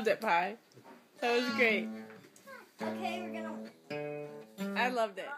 loved it, Pie. That was great. Okay, we're gonna. I loved it.